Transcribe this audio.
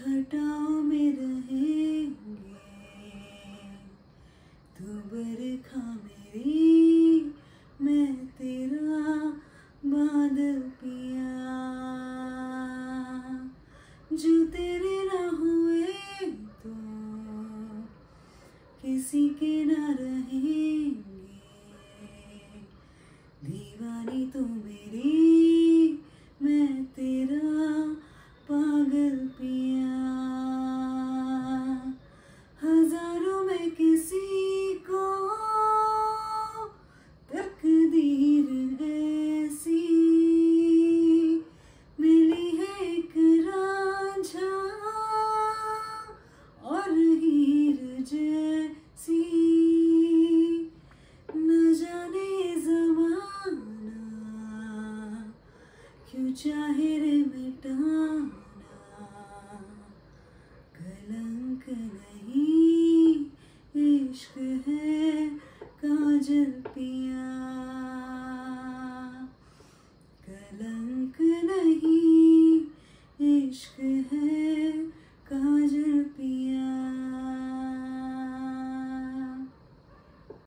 घटाओं में रहेंगे। तू बरखा मेरी, मैं तेरा बादल पिया। जो तेरे ना हुए तो किसी के ना रहेंगे। दीवानी तो मेरी चाहे रे मिटाना। कलंक नहीं इश्क है काजल पिया।